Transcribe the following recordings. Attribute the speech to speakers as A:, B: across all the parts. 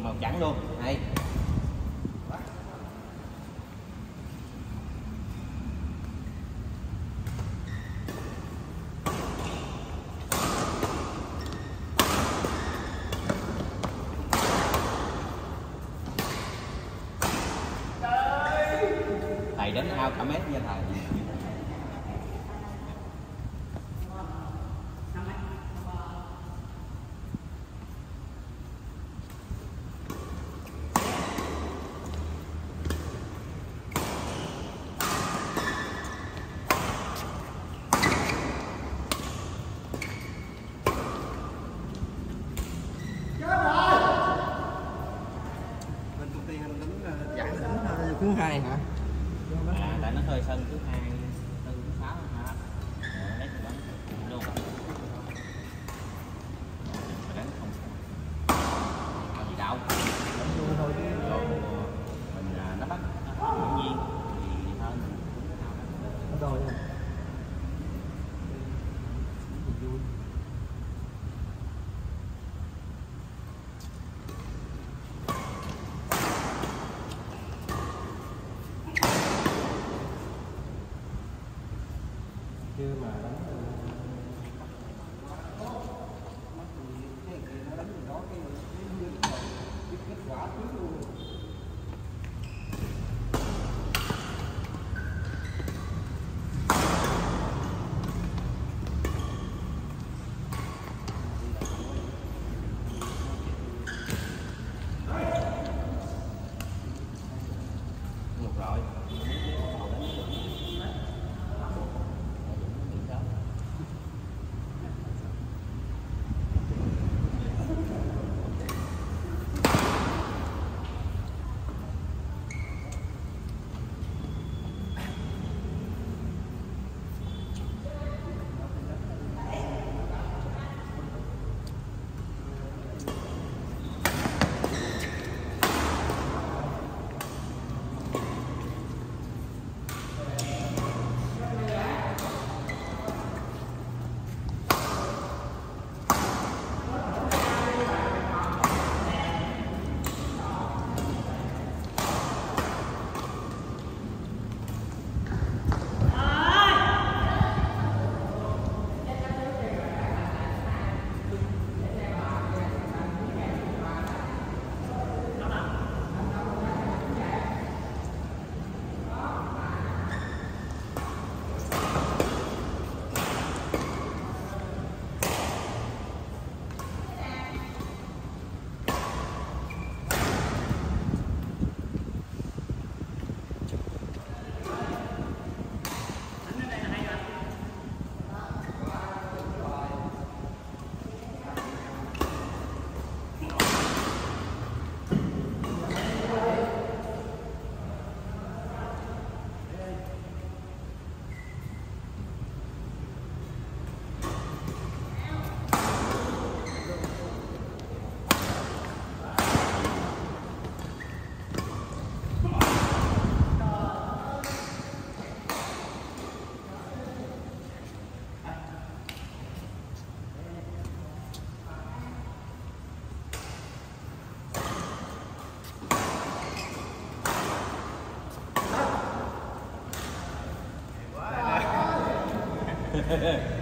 A: chuyền vào chắn luôn. Đây. Thầy đến ao cả mét
B: chạy thứ hai hả?
A: À, tại nó hơi sân thứ hai.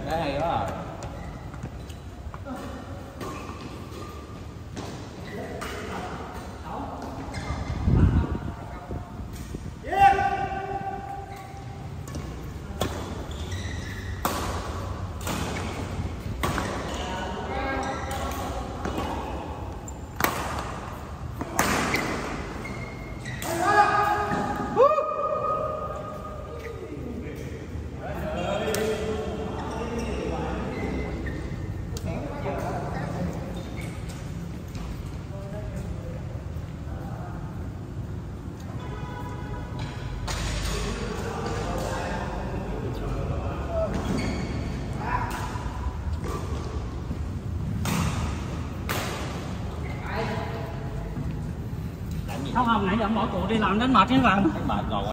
A: ได้ว่า Không
C: không, nãy giờ ông bỏ cụ đi, làm đến mệt chứ bạn
A: mệt rồi.